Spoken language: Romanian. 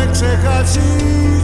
με ξεχάσεις